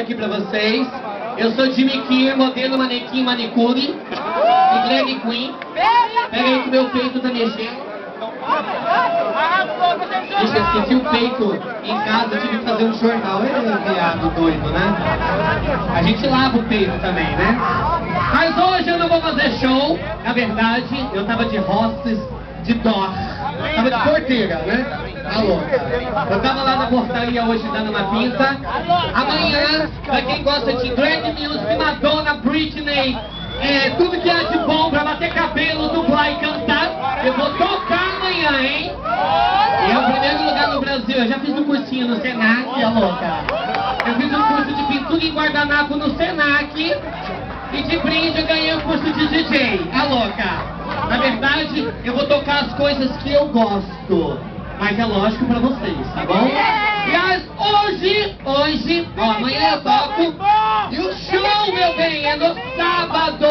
aqui pra vocês. Eu sou Jimmy Kier, modelo manequim manicure e drag queen. Pega aí meu peito tá mexendo. Deixa, eu esqueci o peito em casa, tive que fazer um jornal. É viado doido, né? A gente lava o peito também, né? Mas hoje eu não vou fazer show. Na verdade, eu tava de hostess de dó. Tava de porteira, né? Alô. Eu tava lá na portaria hoje dando uma pinta. Amanhã, pra quem gosta de drag music, Madonna, Britney, é, tudo que é de bom pra bater cabelo, dublar e cantar, eu vou tocar amanhã, hein? E é o primeiro lugar no Brasil. Eu já fiz um cursinho no Senac, a louca. Eu fiz um curso de pintura em guardanapo no Senac. E de brinde eu ganhei um curso de DJ, a louca. Na verdade, eu vou tocar as coisas que eu gosto. Mas é lógico pra vocês, tá bom? Mas hoje, hoje, ó, amanhã eu toco. E o show, meu bem, é no sábado.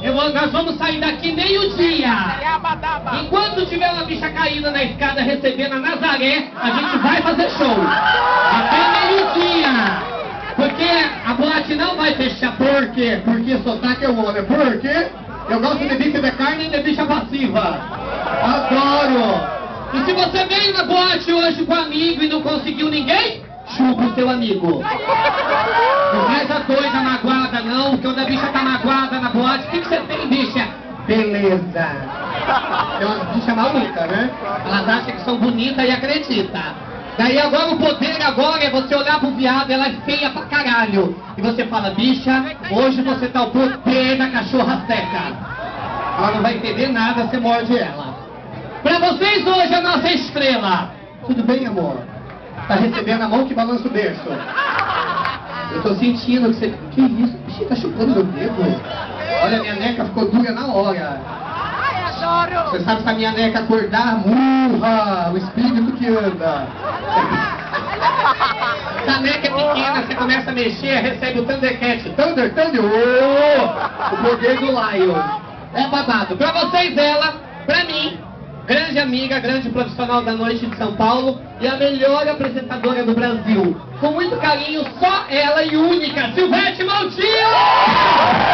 Eu vou, nós vamos sair daqui meio-dia. Enquanto tiver uma bicha caída na escada recebendo a Nazaré, a gente vai fazer show. Até meio-dia. Porque a boate não vai fechar. Por quê? Porque sotaque é o homem. Por quê? Eu gosto de bife de carne e de bicha passiva. Adoro. E se você veio na boate hoje com amigo e não conseguiu ninguém, chupa o seu amigo. Não faz a doida magoada não, porque quando a bicha tá magoada na boate, o que, que você tem, bicha? Beleza. É uma bicha maluca, né? Elas acham que são bonitas e acreditam. Daí agora o poder agora é você olhar pro viado, ela é feia pra caralho. E você fala, bicha, hoje você tá o poder da cachorra seca. Ela não vai entender nada, você morde ela. Pra vocês hoje a nossa estrela. Tudo bem, amor? Tá recebendo a mão que balança o berço. Eu tô sentindo que você... Que isso? Ixi, tá chupando meu dedo. Olha, minha neca ficou dura na hora. Você sabe se a minha neca acordar, murra, o espírito que anda. Se a neca é pequena, você começa a mexer, recebe o Thundercat. Thunder, Thunder, oh! O poder do Lion. É babado. Pra vocês, ela, pra mim, grande amiga, grande profissional da noite de São Paulo e a melhor apresentadora do Brasil. Com muito carinho, só ela e única, Silvete Maltinho!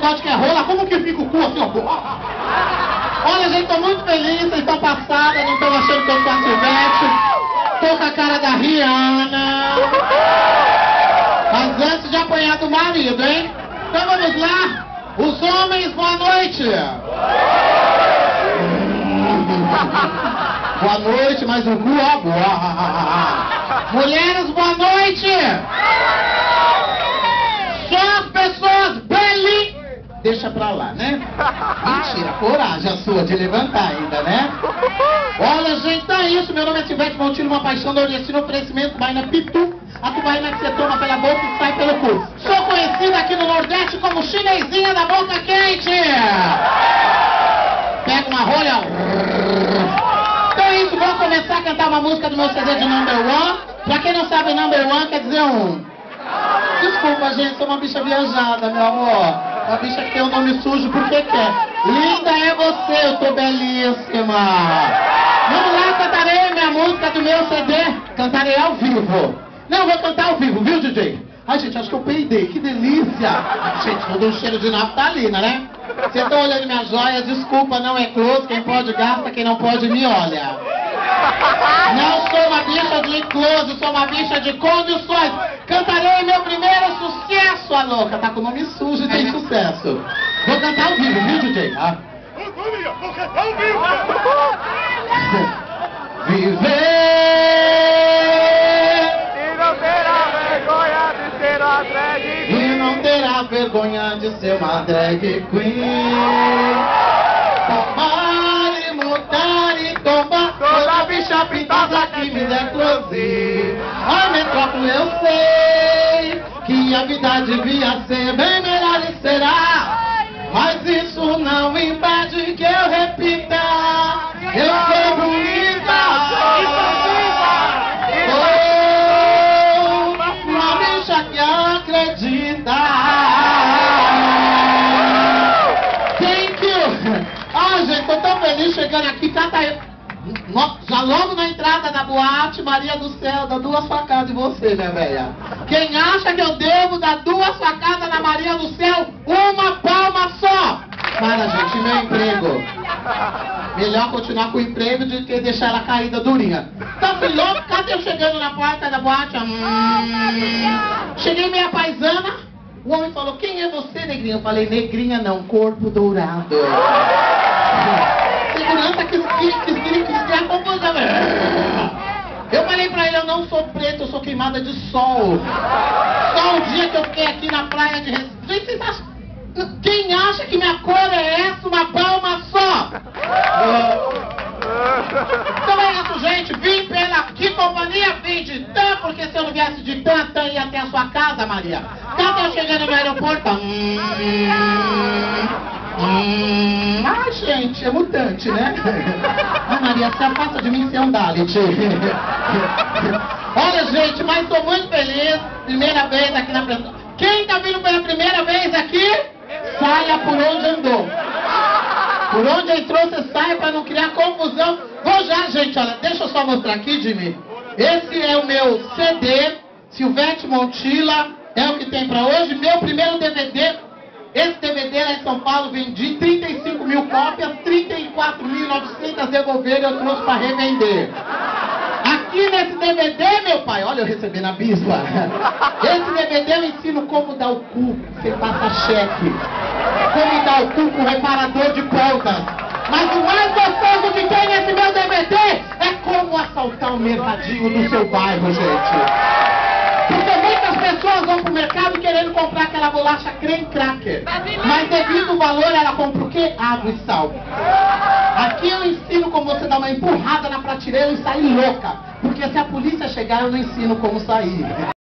Negócio que é rola, como que fica o cu assim, ó? Olha, gente, tô muito feliz, vocês estão passadas, não estão achando que eu sou a Silvete. Tô com a cara da Rihanna. Mas antes de apanhar do marido, hein? Então vamos lá. Os homens, boa noite. boa noite, mas o cu, ó, boa. Mulheres, boa noite. Só as pessoas beli... Deixa pra lá, né? Mentira, coragem a sua de levantar ainda, né? Olha, gente, tá isso. Meu nome é Silvete Montilho, uma paixão da Oriecina, oferecimento Baina Pitu. A tubaína que você toma pela boca e sai pelo cu. Sou conhecida aqui no Nordeste como chinesinha da boca quente. Pega uma rolha. Então é isso, vou começar a cantar uma música do meu CD de number one. Pra quem não sabe, number one quer dizer um. Desculpa, gente, sou uma bicha viajada, meu amor. Uma bicha que tem o um nome sujo porque quer. Linda é você, eu tô belíssima. Vamos lá, cantarei minha música do meu CD. Cantarei ao vivo. Não, vou cantar ao vivo, viu, DJ? Ai, gente, acho que eu peidei, que delícia! Gente, todo um cheiro de naftalina, né? Vocês estão olhando minha joia, desculpa, não é close, quem pode gasta, quem não pode me olha. Não sou uma bicha de close, sou uma bicha de condições. Cantarei meu primeiro sucesso, a louca, tá com o nome sujo e tem sucesso. Vou cantar ao vivo, viu, DJ? Ah. Vou cantar ao vivo! Viver E não terá vergonha de ser uma drag e não terá vergonha de ser uma drag queen. Tomar e mudar e tomar toda bicha pintada que me der close. A metrópole eu sei que a vida devia ser bem melhor e será. Mas isso não impede que eu Já logo na entrada da boate, Maria do Céu, dá duas facadas de você, né, velha? Quem acha que eu devo dar duas facadas na Maria do Céu, uma palma só! Para, gente, meu emprego. Melhor continuar com o emprego do que deixar ela caída durinha. Fui louco, cadê eu chegando na porta da boate? Hum, cheguei meia paisana, o homem falou, quem é você, negrinha? Eu falei, negrinha não, corpo dourado. Segurança que que que. Eu falei pra ele, eu não sou preta, eu sou queimada de sol. Só um dia que eu fiquei aqui na praia de Recife. Quem acha que minha cor é essa, uma palma só? Então é isso, gente. Vim pela que companhia? Vim de Tã, porque se eu não viesse de Tã, Tã ia até a sua casa, Maria. Cadê eu chegando no aeroporto? Hum, hum, ai, gente, é mutante, né? Maria, se afasta de mim, você é um Dalit. Olha, gente, mas estou muito feliz. Primeira vez aqui na apresentação. Quem tá vindo pela primeira vez aqui? Saia por onde andou. Por onde entrou, você sai para não criar confusão. Vou já, gente, olha, deixa eu só mostrar aqui, Jimmy. Esse é o meu CD, Silvete Montilla, é o que tem para hoje. Meu primeiro DVD, esse DVD lá em São Paulo, vendi 35 mil cópias, 34.900 devolveram, eu trouxe para revender. Aqui nesse DVD, meu pai, olha eu recebendo a bispa. Esse DVD eu ensino como dar o cu sem passar cheque. Como dar o cu com reparador de pontas. Mas o mais gostoso que tem nesse meu DVD é como assaltar o mercadinho do seu bairro, gente. Porque muitas pessoas vão pro mercado querendo comprar aquela bolacha creme cracker. Mas devido ao valor, ela compra o quê? Água e sal. Aqui eu ensino como você dar uma empurrada na prateleira e sair louca. Porque se a polícia chegar, eu não ensino como sair.